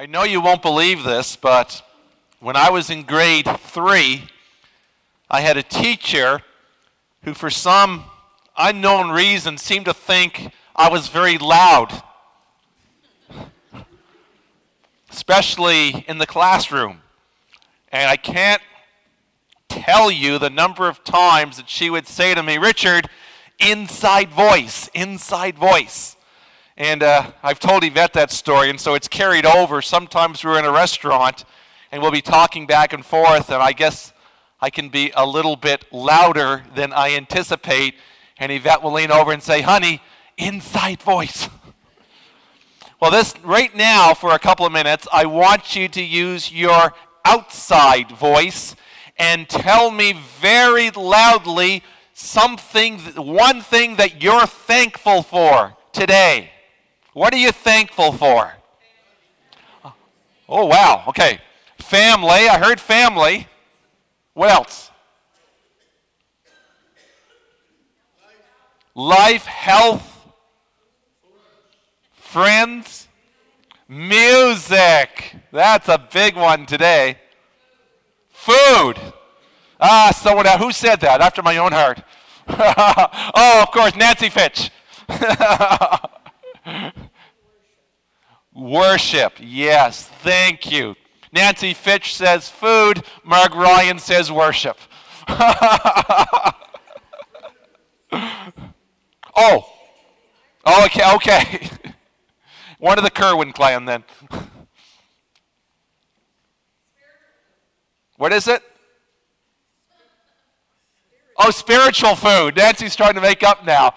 I know you won't believe this, but when I was in grade three, I had a teacher who, for some unknown reason, seemed to think I was very loud, especially in the classroom. And I can't tell you the number of times that she would say to me, Richard, inside voice, inside voice. And uh, I've told Yvette that story, and so it's carried over. Sometimes we're in a restaurant and we'll be talking back and forth, and I guess I can be a little bit louder than I anticipate. And Yvette will lean over and say, Honey, inside voice. well, this right now, for a couple of minutes, I want you to use your outside voice and tell me very loudly something, one thing that you're thankful for today. What are you thankful for? Oh, wow. Okay. Family. I heard family. What else? Life, health, friends, music. That's a big one today. Food. Ah, someone. Who said that? After my own heart. oh, of course, Nancy Fitch. Worship. Yes, thank you. Nancy Fitch says food. Mark Ryan says worship. oh. oh. Okay, okay. One of the Kerwin clan then. what is it? Oh, spiritual food. Nancy's trying to make up now.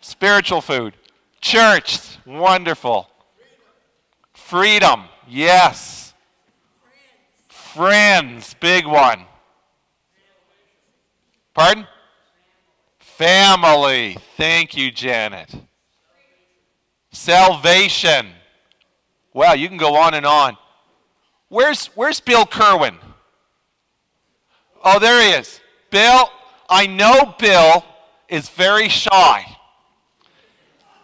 spiritual food. Church. Wonderful. Freedom. Yes. Friends. Big one. Pardon? Family. Thank you, Janet. Salvation. Wow, you can go on and on. Where's, where's Bill Kerwin? Oh, there he is. Bill, I know Bill is very shy.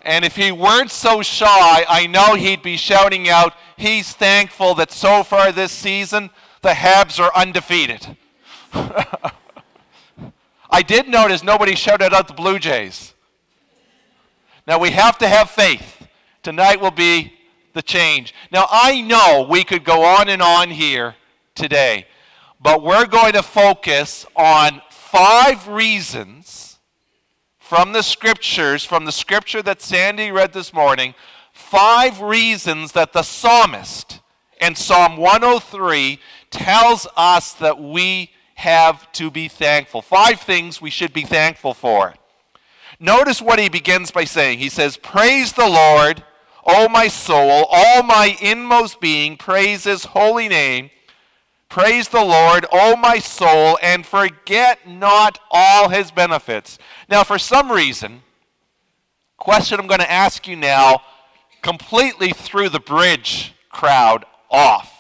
And if he weren't so shy, I know he'd be shouting out, he's thankful that so far this season, the Habs are undefeated. I did notice nobody shouted out the Blue Jays. Now we have to have faith. Tonight will be the change. Now I know we could go on and on here today, but we're going to focus on five reasons from the scriptures, from the scripture that Sandy read this morning, five reasons that the psalmist in Psalm 103 tells us that we have to be thankful. Five things we should be thankful for. Notice what he begins by saying. He says, Praise the Lord, O my soul, all my inmost being, praise his holy name. Praise the Lord, O my soul, and forget not all his benefits. Now, for some reason, question I'm going to ask you now completely threw the bridge crowd off.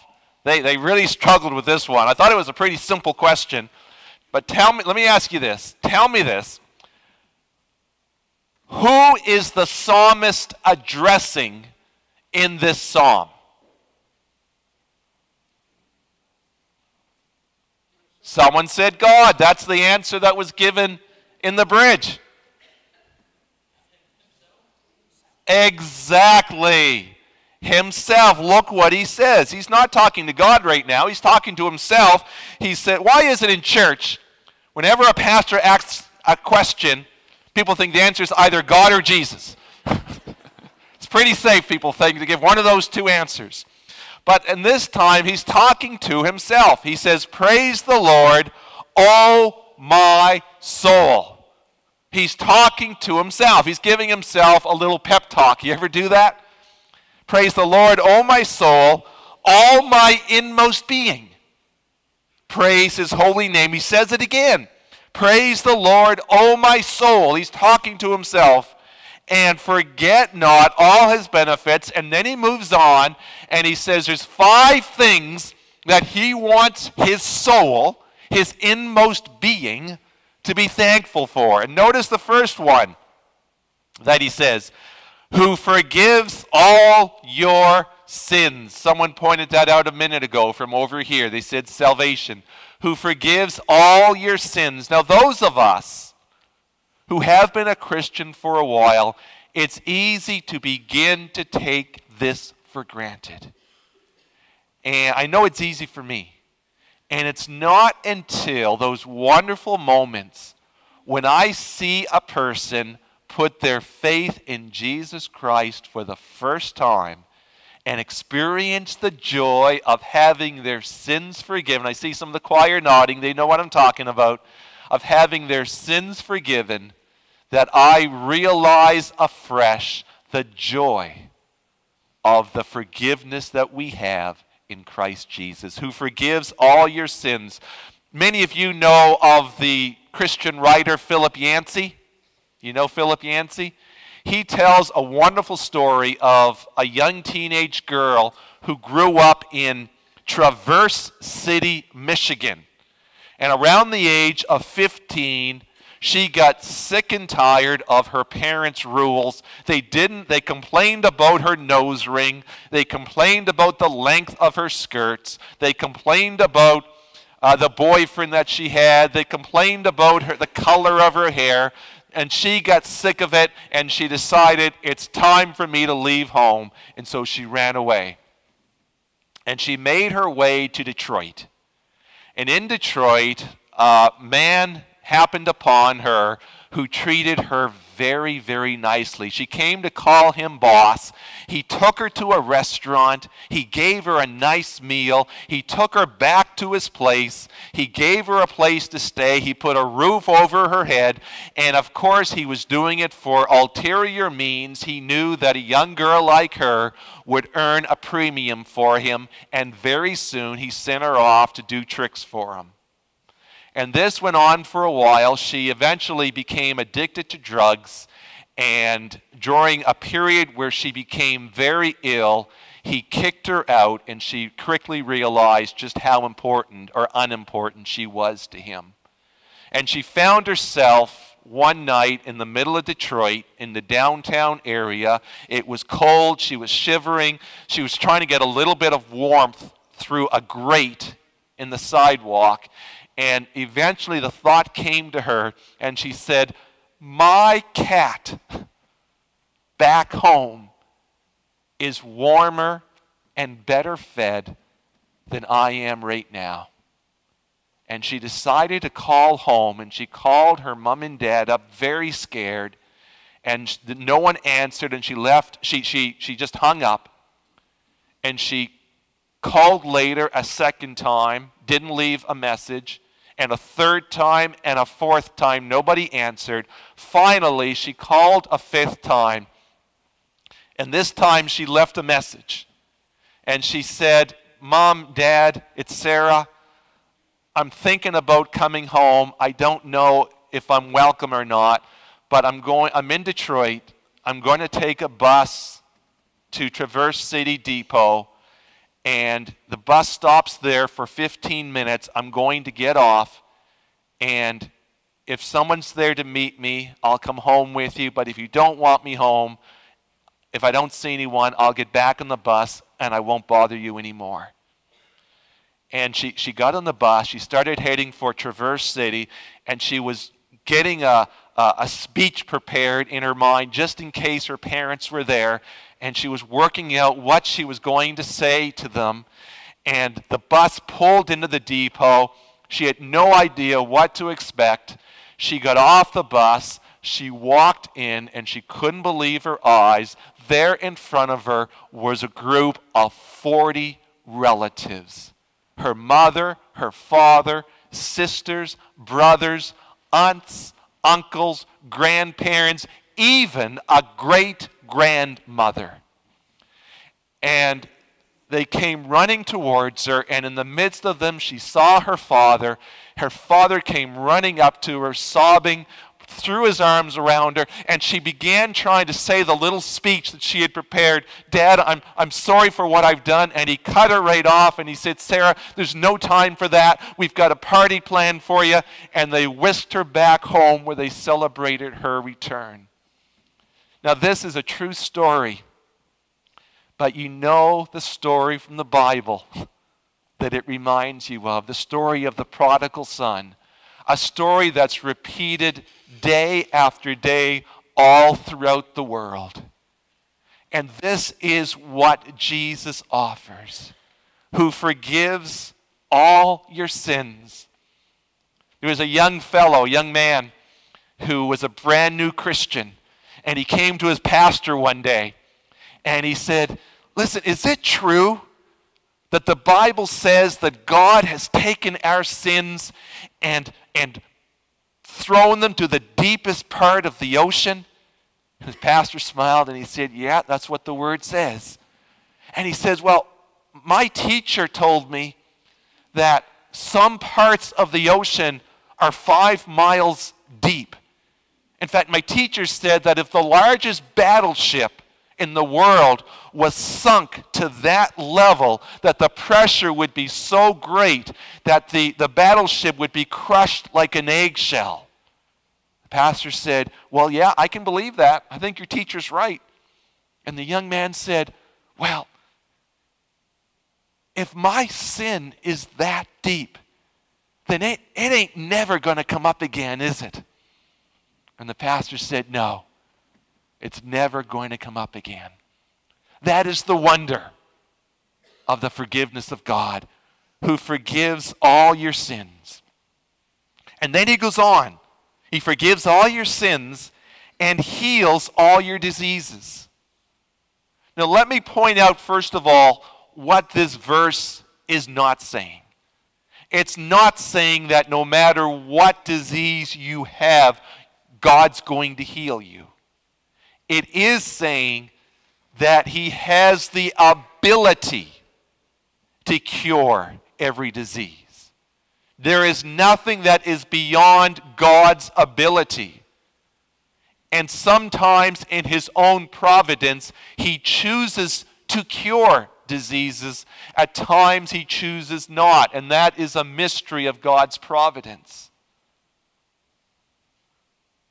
They, they really struggled with this one. I thought it was a pretty simple question. But tell me, let me ask you this. Tell me this. Who is the psalmist addressing in this psalm? Someone said God. That's the answer that was given in the bridge. Exactly. Himself. Look what he says. He's not talking to God right now. He's talking to himself. He said, Why is it in church, whenever a pastor asks a question, people think the answer is either God or Jesus? it's pretty safe, people think, to give one of those two answers. But in this time, he's talking to himself. He says, Praise the Lord, O my soul. He's talking to himself. He's giving himself a little pep talk. You ever do that? Praise the Lord, O my soul, all my inmost being. Praise his holy name. He says it again. Praise the Lord, O my soul. He's talking to himself and forget not all his benefits. And then he moves on and he says there's five things that he wants his soul, his inmost being, to be thankful for. And notice the first one that he says, who forgives all your sins. Someone pointed that out a minute ago from over here. They said salvation, who forgives all your sins. Now, those of us who have been a Christian for a while, it's easy to begin to take this for granted. And I know it's easy for me. And it's not until those wonderful moments when I see a person put their faith in Jesus Christ for the first time and experience the joy of having their sins forgiven. I see some of the choir nodding, they know what I'm talking about. Of having their sins forgiven, that I realize afresh the joy of the forgiveness that we have in Christ Jesus, who forgives all your sins. Many of you know of the Christian writer Philip Yancey. You know Philip Yancey? He tells a wonderful story of a young teenage girl who grew up in Traverse City, Michigan. And around the age of 15, she got sick and tired of her parents' rules. They didn't, they complained about her nose ring. They complained about the length of her skirts. They complained about uh, the boyfriend that she had. They complained about her, the color of her hair and she got sick of it and she decided it's time for me to leave home. And so she ran away. And she made her way to Detroit. And in Detroit, a man happened upon her who treated her very, very nicely. She came to call him boss. He took her to a restaurant. He gave her a nice meal. He took her back to his place. He gave her a place to stay. He put a roof over her head. And of course, he was doing it for ulterior means. He knew that a young girl like her would earn a premium for him. And very soon, he sent her off to do tricks for him. And this went on for a while. She eventually became addicted to drugs. And during a period where she became very ill, he kicked her out, and she quickly realized just how important or unimportant she was to him. And she found herself one night in the middle of Detroit in the downtown area. It was cold, she was shivering, she was trying to get a little bit of warmth through a grate in the sidewalk. And eventually the thought came to her, and she said, My cat back home is warmer and better fed than I am right now. And she decided to call home, and she called her mom and dad up very scared. And no one answered, and she left. She, she, she just hung up. And she called later a second time, didn't leave a message and a third time and a fourth time. Nobody answered. Finally, she called a fifth time. And this time she left a message. And she said, Mom, Dad, it's Sarah. I'm thinking about coming home. I don't know if I'm welcome or not, but I'm going I'm in Detroit. I'm going to take a bus to Traverse City Depot and the bus stops there for 15 minutes. I'm going to get off, and if someone's there to meet me, I'll come home with you. But if you don't want me home, if I don't see anyone, I'll get back on the bus and I won't bother you anymore. And she, she got on the bus. She started heading for Traverse City, and she was getting a, a, a speech prepared in her mind just in case her parents were there and she was working out what she was going to say to them. And the bus pulled into the depot. She had no idea what to expect. She got off the bus. She walked in and she couldn't believe her eyes. There in front of her was a group of 40 relatives her mother, her father, sisters, brothers, aunts, uncles, grandparents, even a great grandmother. And they came running towards her, and in the midst of them, she saw her father. Her father came running up to her, sobbing, threw his arms around her, and she began trying to say the little speech that she had prepared Dad, I'm, I'm sorry for what I've done. And he cut her right off, and he said, Sarah, there's no time for that. We've got a party planned for you. And they whisked her back home where they celebrated her return. Now, this is a true story. but you know the story from the Bible that it reminds you of the story of the prodigal son, a story that's repeated day after day all throughout the world. And this is what Jesus offers, who forgives all your sins. There was a young fellow, young man, who was a brand new Christian, and he came to his pastor one day and he said, Listen, is it true that the Bible says that God has taken our sins and, and thrown them to the deepest part of the ocean? His pastor smiled and he said, Yeah, that's what the word says. And he says, Well, my teacher told me that some parts of the ocean are five miles deep. In fact, my teacher said that if the largest battleship in the world was sunk to that level that the pressure would be so great that the, the battleship would be crushed like an eggshell. The pastor said, Well, yeah, I can believe that. I think your teacher's right. And the young man said, Well, if my sin is that deep, then it, it ain't never going to come up again, is it? And the pastor said, No. It's never going to come up again. That is the wonder of the forgiveness of God, who forgives all your sins. And then he goes on. He forgives all your sins and heals all your diseases. Now, let me point out, first of all, what this verse is not saying. It's not saying that no matter what disease you have, God's going to heal you it is saying that he has the ability to cure every disease. There is nothing that is beyond God's ability. And sometimes in his own providence, he chooses to cure diseases. At times, he chooses not. And that is a mystery of God's providence.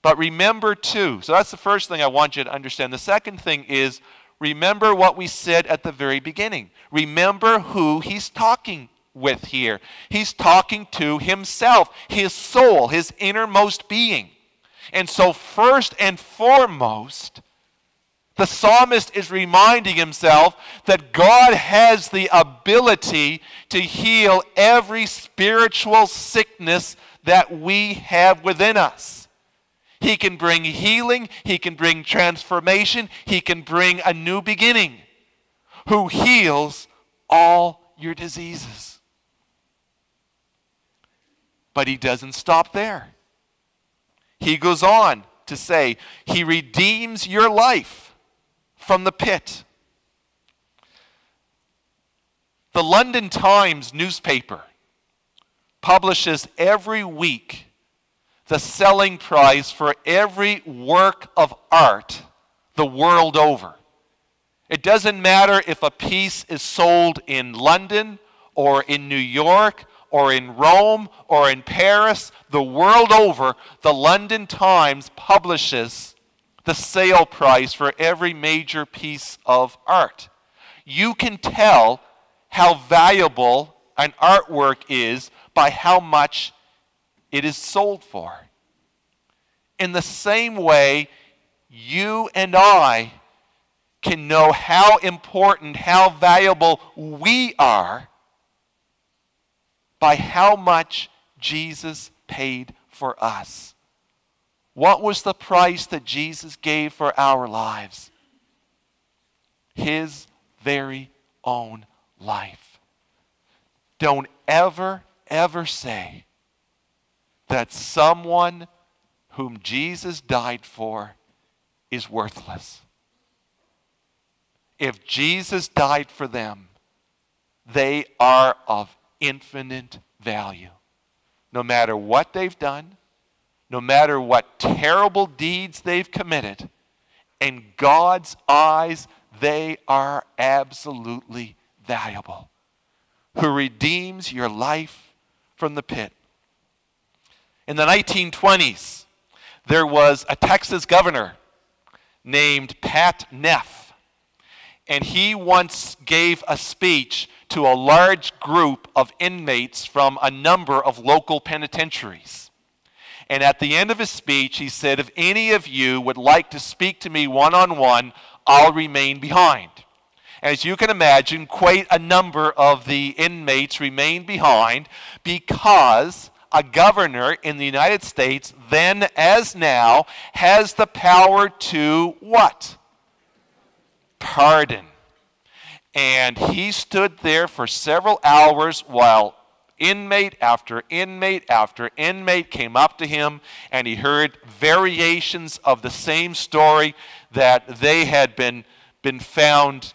But remember, too, so that's the first thing I want you to understand. The second thing is remember what we said at the very beginning. Remember who he's talking with here. He's talking to himself, his soul, his innermost being. And so, first and foremost, the psalmist is reminding himself that God has the ability to heal every spiritual sickness that we have within us. He can bring healing, He can bring transformation, He can bring a new beginning. Who heals all your diseases. But He doesn't stop there. He goes on to say, He redeems your life from the pit. The London Times newspaper publishes every week the selling price for every work of art the world over. It doesn't matter if a piece is sold in London or in New York or in Rome or in Paris, the world over, the London Times publishes the sale price for every major piece of art. You can tell how valuable an artwork is by how much it is sold for. In the same way, you and I can know how important, how valuable we are by how much Jesus paid for us. What was the price that Jesus gave for our lives? His very own life. Don't ever, ever say, that someone whom Jesus died for is worthless. If Jesus died for them, they are of infinite value. No matter what they've done, no matter what terrible deeds they've committed, in God's eyes, they are absolutely valuable. Who redeems your life from the pit. In the 1920s, there was a Texas governor named Pat Neff. And he once gave a speech to a large group of inmates from a number of local penitentiaries. And at the end of his speech, he said, If any of you would like to speak to me one on one, I'll remain behind. As you can imagine, quite a number of the inmates remained behind because a governor in the United States, then as now, has the power to what? Pardon. And he stood there for several hours while inmate after inmate after inmate came up to him and he heard variations of the same story that they had been, been found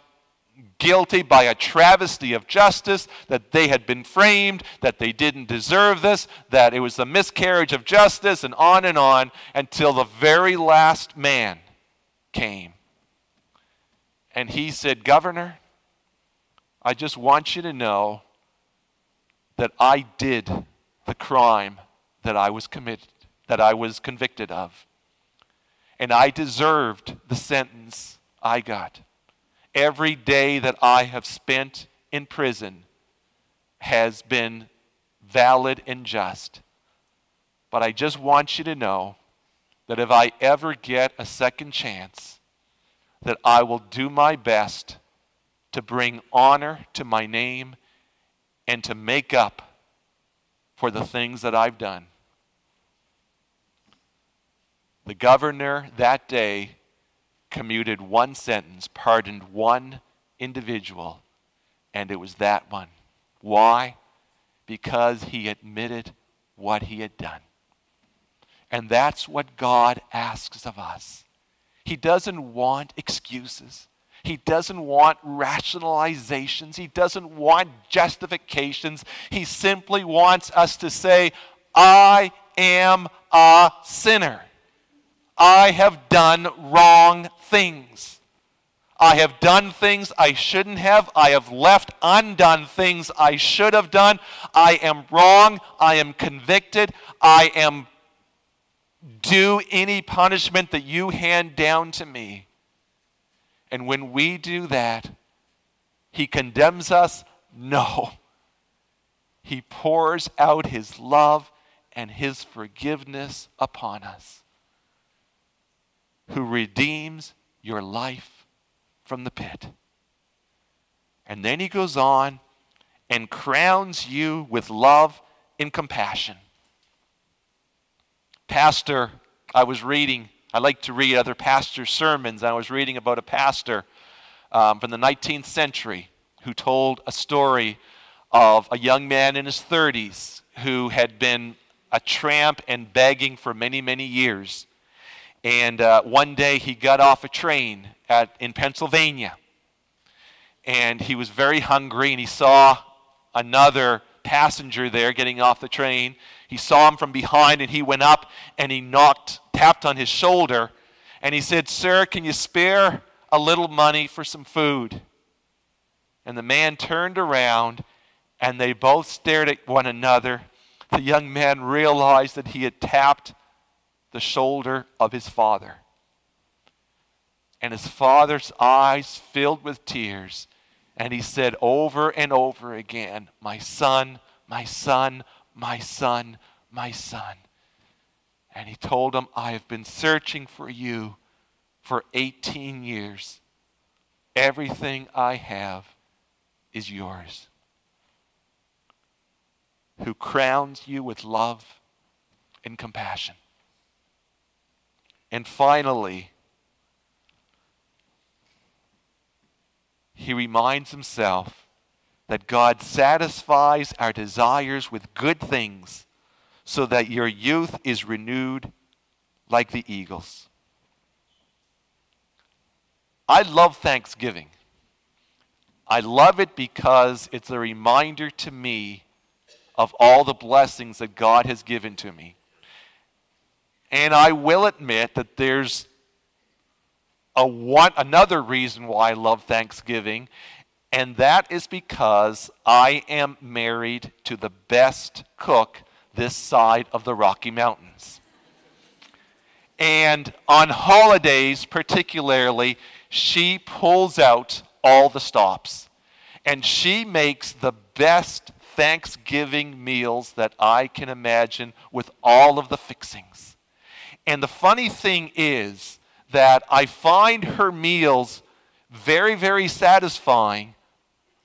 guilty by a travesty of justice, that they had been framed, that they didn't deserve this, that it was a miscarriage of justice, and on and on until the very last man came. And he said, Governor, I just want you to know that I did the crime that I was committed, that I was convicted of. And I deserved the sentence I got. Every day that I have spent in prison has been valid and just. But I just want you to know that if I ever get a second chance, that I will do my best to bring honor to my name and to make up for the things that I've done. The governor that day commuted one sentence, pardoned one individual, and it was that one. Why? Because he admitted what he had done. And that's what God asks of us. He doesn't want excuses. He doesn't want rationalizations. He doesn't want justifications. He simply wants us to say, I am a sinner. I have done wrong things. I have done things I shouldn't have. I have left undone things I should have done. I am wrong. I am convicted. I am due any punishment that you hand down to me. And when we do that, he condemns us? No. He pours out his love and his forgiveness upon us, who redeems your life from the pit. And then he goes on and crowns you with love and compassion. Pastor, I was reading I like to read other pastors' sermons. I was reading about a pastor um, from the 19th century who told a story of a young man in his 30s who had been a tramp and begging for many, many years. And uh, one day he got off a train at, in Pennsylvania. And he was very hungry and he saw another passenger there getting off the train. He saw him from behind and he went up and he knocked tapped on his shoulder and he said, Sir, can you spare a little money for some food? And the man turned around and they both stared at one another. The young man realized that he had tapped the shoulder of his father. And his father's eyes filled with tears. And he said over and over again, My son, my son, my son, my son. And he told him, I have been searching for you for 18 years. Everything I have is yours. Who crowns you with love and compassion. And finally, he reminds himself that God satisfies our desires with good things so that your youth is renewed like the eagles. I love Thanksgiving. I love it because it's a reminder to me of all the blessings that God has given to me. And I will admit that there's a one, another reason why I love Thanksgiving, and that is because I am married to the best cook this side of the Rocky Mountains. And on holidays, particularly, she pulls out all the stops. And she makes the best Thanksgiving meals that I can imagine with all of the fixings. And the funny thing is that I find her meals very, very satisfying,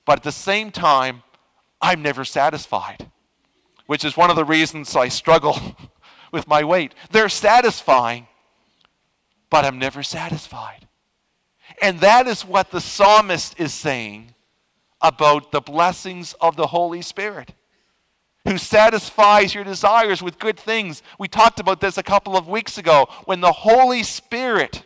but at the same time, I'm never satisfied, which is one of the reasons I struggle with my weight. They're satisfying, but I'm never satisfied. And that is what the psalmist is saying about the blessings of the Holy Spirit, who satisfies your desires with good things. We talked about this a couple of weeks ago when the Holy Spirit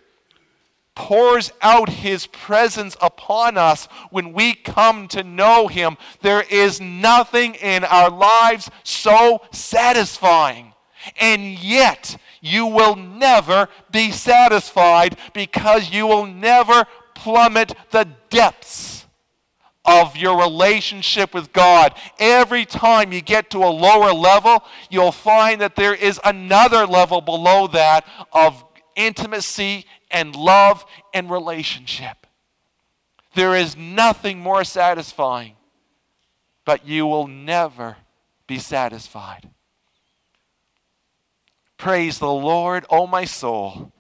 pours out his presence upon us when we come to know him. There is nothing in our lives so satisfying. And yet, you will never be satisfied because you will never plummet the depths of your relationship with God. Every time you get to a lower level, you'll find that there is another level below that of intimacy and love and relationship. There is nothing more satisfying, but you will never be satisfied. Praise the Lord, O my soul.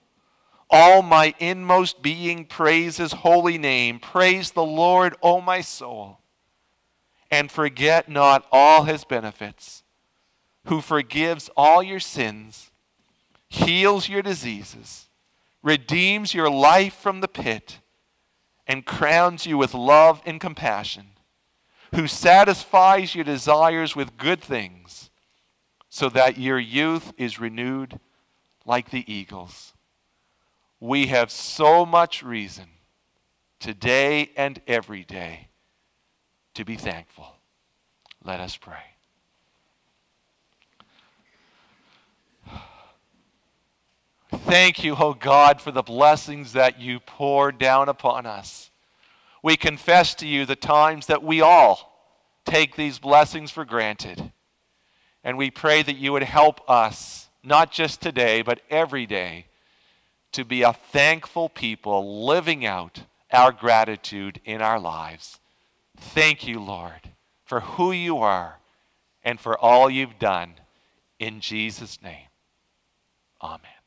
All my inmost being praise his holy name. Praise the Lord, O my soul. And forget not all his benefits, who forgives all your sins, heals your diseases redeems your life from the pit, and crowns you with love and compassion, who satisfies your desires with good things, so that your youth is renewed like the eagles. We have so much reason today and every day to be thankful. Let us pray. Thank you, O oh God, for the blessings that you pour down upon us. We confess to you the times that we all take these blessings for granted. And we pray that you would help us, not just today, but every day, to be a thankful people living out our gratitude in our lives. Thank you, Lord, for who you are and for all you've done. In Jesus' name, amen.